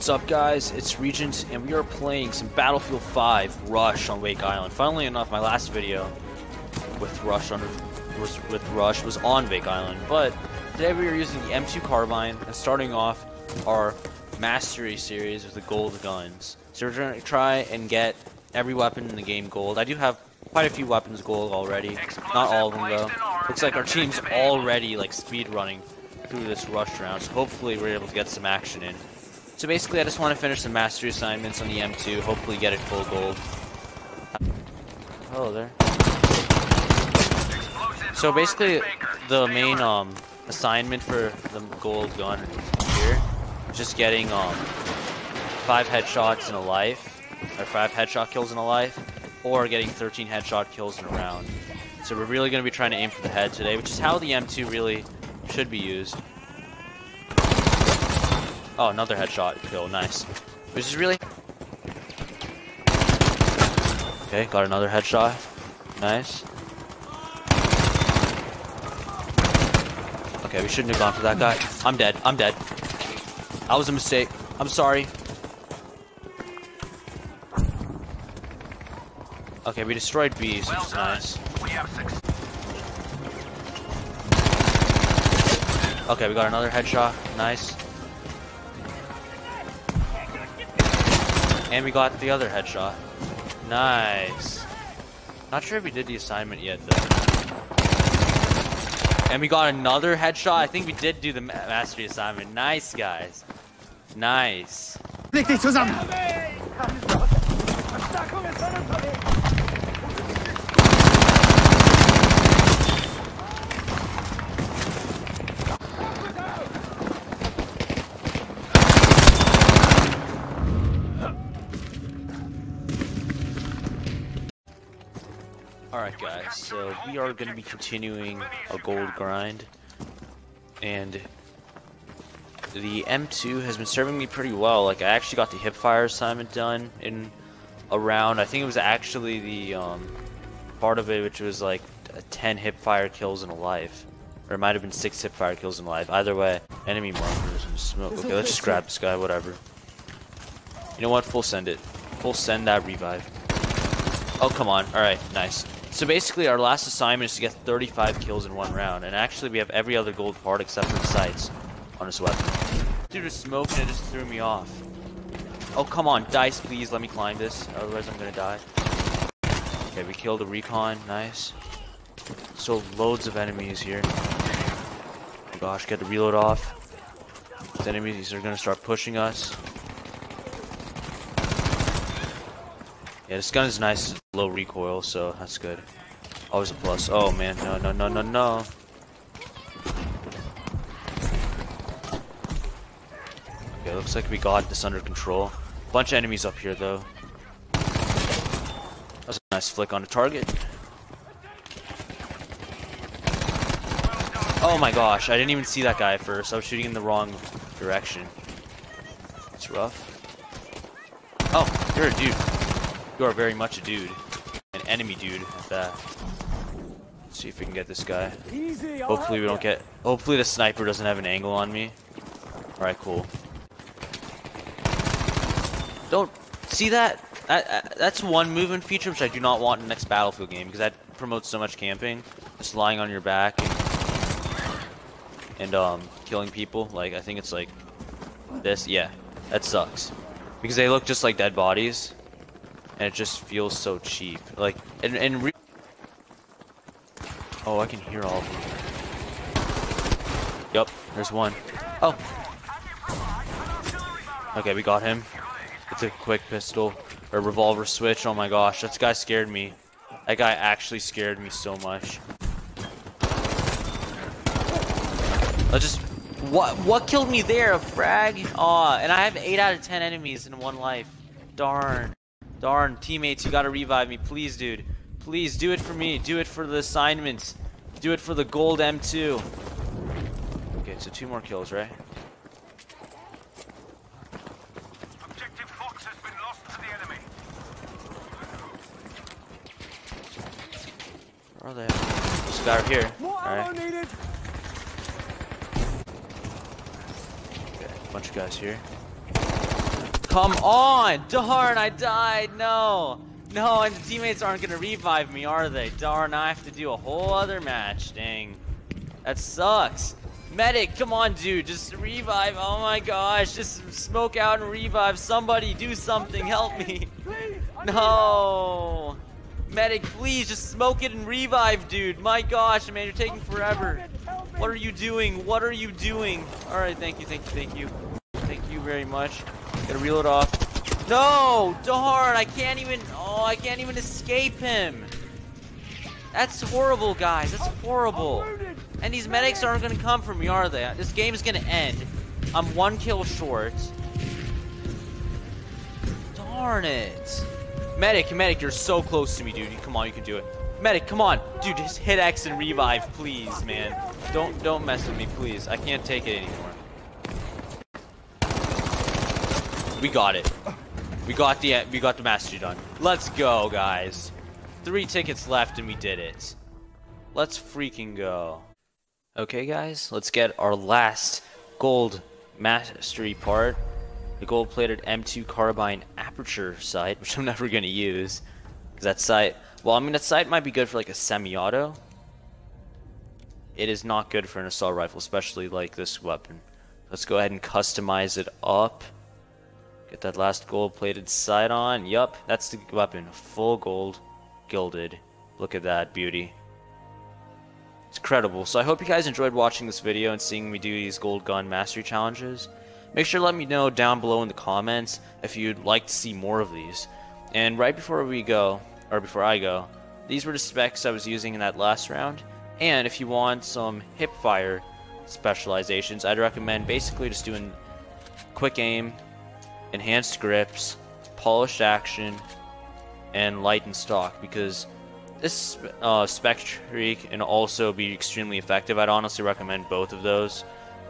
What's up guys, it's Regent and we are playing some Battlefield 5 Rush on Wake Island. Funnily enough, my last video with Rush on was with Rush was on Wake Island, but today we are using the M2 carbine and starting off our Mastery series with the gold guns. So we're going to try and get every weapon in the game gold. I do have quite a few weapons gold already, not all of them though. Looks like our team's already like speed running through this rush round, so hopefully we're able to get some action in. So basically, I just want to finish the mastery assignments on the M2, hopefully get it full gold. Hello there. So basically, the main um, assignment for the gold gun here is just getting um, five headshots in a life, or five headshot kills in a life, or getting 13 headshot kills in a round. So we're really going to be trying to aim for the head today, which is how the M2 really should be used. Oh, another headshot kill. Nice. Which is really... Okay, got another headshot. Nice. Okay, we shouldn't have gone for that guy. I'm dead. I'm dead. That was a mistake. I'm sorry. Okay, we destroyed bees, which is nice. Okay, we got another headshot. Nice. And we got the other headshot. Nice. Not sure if we did the assignment yet, though. And we got another headshot. I think we did do the mastery assignment. Nice, guys. Nice. Alright guys, so we are going to be continuing a gold grind. And the M2 has been serving me pretty well. Like I actually got the hipfire assignment done in a round. I think it was actually the um, part of it which was like 10 hipfire kills in a life. Or it might have been 6 hipfire kills in a life. Either way, enemy markers and smoke. Okay, let's just grab this guy, whatever. You know what? Full send it. Full send that revive. Oh, come on. Alright, nice. So basically, our last assignment is to get 35 kills in one round, and actually we have every other gold part except for the sights on his weapon. Dude was smoking it just threw me off. Oh, come on, DICE, please, let me climb this, otherwise I'm gonna die. Okay, we killed a recon, nice. So loads of enemies here. Oh gosh, get the reload off. These enemies are gonna start pushing us. Yeah, this gun is nice, low recoil, so that's good. Always a plus. Oh man, no, no, no, no, no. Okay, looks like we got this under control. Bunch of enemies up here, though. That's a nice flick on the target. Oh my gosh, I didn't even see that guy at first. I was shooting in the wrong direction. It's rough. Oh, you're a dude. You are very much a dude. An enemy dude at that. Let's see if we can get this guy. Hopefully we don't get... Hopefully the sniper doesn't have an angle on me. Alright, cool. Don't... See that? that? That's one movement feature which I do not want in the next Battlefield game because that promotes so much camping. Just lying on your back and, and um, killing people. Like, I think it's like this. Yeah, that sucks. Because they look just like dead bodies and it just feels so cheap. Like, and, and Oh, I can hear all of them. Yup, there's one. Oh! Okay, we got him. It's a quick pistol. Or revolver switch. Oh my gosh, that guy scared me. That guy actually scared me so much. Let's just... What, what killed me there? A frag? Aw, and I have 8 out of 10 enemies in one life. Darn. Darn, teammates, you gotta revive me. Please, dude. Please, do it for me. Do it for the assignments. Do it for the gold M2. Okay, so two more kills, right? Objective Fox has been lost to the enemy. Where are they? This guy right here. Alright. Okay, bunch of guys here. Come on! Darn, I died! No! No, and the teammates aren't gonna revive me, are they? Darn, I have to do a whole other match. Dang. That sucks. Medic, come on, dude. Just revive. Oh my gosh. Just smoke out and revive. Somebody do something. Help me. No. Medic, please just smoke it and revive, dude. My gosh, man, you're taking forever. What are you doing? What are you doing? Alright, thank you, thank you, thank you. Thank you very much. Gotta it off. No! Darn, I can't even... Oh, I can't even escape him. That's horrible, guys. That's horrible. And these medics aren't gonna come for me, are they? This game is gonna end. I'm one kill short. Darn it. Medic, medic, you're so close to me, dude. Come on, you can do it. Medic, come on. Dude, just hit X and revive, please, man. Don't don't mess with me, please. I can't take it anymore. We got it. We got the we got the mastery done. Let's go, guys. Three tickets left and we did it. Let's freaking go. Okay, guys, let's get our last gold mastery part. The gold-plated M2 carbine aperture sight, which I'm never gonna use, because that sight. Well, I mean that sight might be good for like a semi-auto. It is not good for an assault rifle, especially like this weapon. Let's go ahead and customize it up. Get that last gold-plated sight on. Yup, that's the weapon. Full gold, gilded. Look at that beauty. It's incredible. So I hope you guys enjoyed watching this video and seeing me do these gold gun mastery challenges. Make sure to let me know down below in the comments if you'd like to see more of these. And right before we go, or before I go, these were the specs I was using in that last round. And if you want some hip fire specializations, I'd recommend basically just doing quick aim, enhanced grips, polished action, and lightened stock because this uh, spec tree can also be extremely effective. I'd honestly recommend both of those.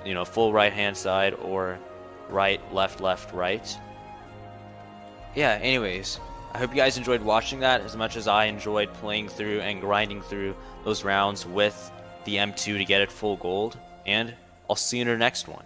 You know, full right hand side or right, left, left, right. Yeah, anyways, I hope you guys enjoyed watching that as much as I enjoyed playing through and grinding through those rounds with the M2 to get it full gold. And I'll see you in the next one.